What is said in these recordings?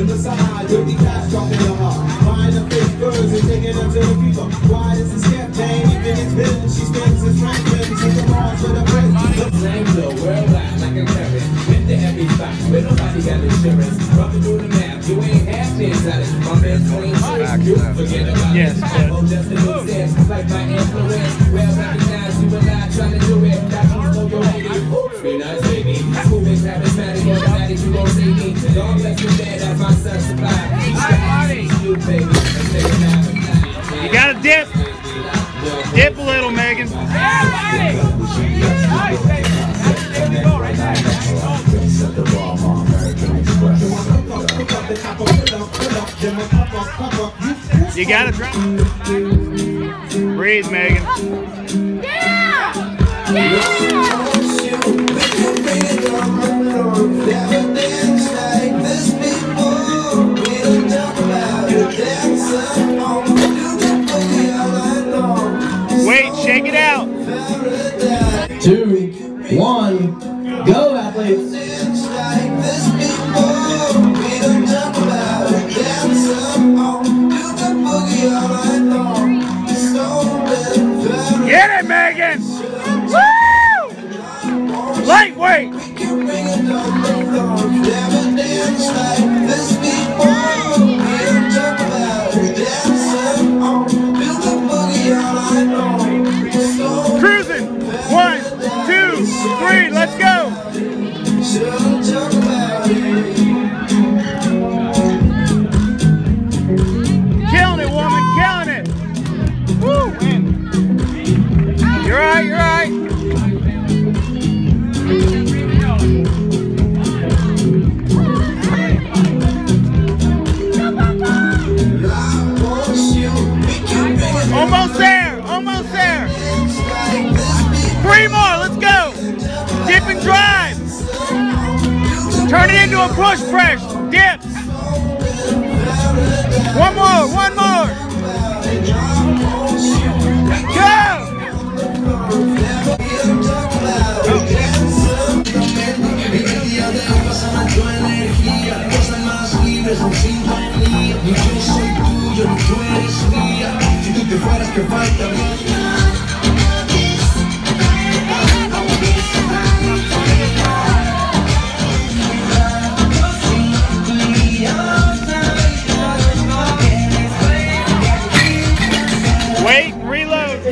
And the side, dirty cash dropping the heart. Buying the fish birds and taking them to the people. Why does it skip pain? Even it's been, she spends his franklin. Take the Mars with a friend. Same flow, worldwide like a carrot. Been to every spot, where nobody got insurance. Rubbing through the map, you ain't half the exotic. My man's clean shoes, you forget about Yes, it. yes. Oh, just a new sense, like my influence. Well recognized, you and I trying to do it. That means know your negative. Oops, we charismatic, automatic, you gon' see me. Don't bless you bad, that's my son supply. You, baby, and take. You gotta dip. Dip a little, Megan. You gotta drop. Breathe, Megan. Wait, shake it out. two, one, go athletes. Get it, Megan. Woo! Lightweight. Cruising. Almost there. Three more. Let's go. Dip and drive. Turn it into a push press. Dip. One more. One more. Go. Wait.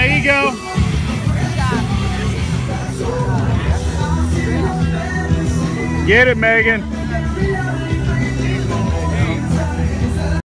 There you go. Get it, Megan.